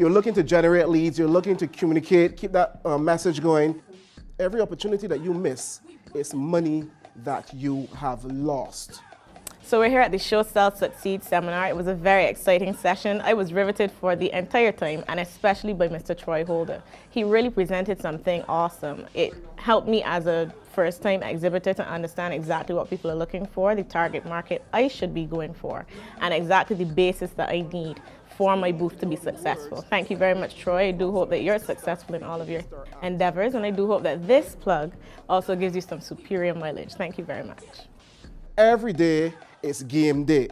You're looking to generate leads, you're looking to communicate, keep that uh, message going. Every opportunity that you miss is money that you have lost. So we're here at the Show Sell Succeed seminar. It was a very exciting session. I was riveted for the entire time and especially by Mr. Troy Holder. He really presented something awesome. It helped me as a first time exhibitor to understand exactly what people are looking for, the target market I should be going for, and exactly the basis that I need for my booth to be successful. Thank you very much, Troy. I do hope that you're successful in all of your endeavors, and I do hope that this plug also gives you some superior mileage. Thank you very much. Every day it's game day.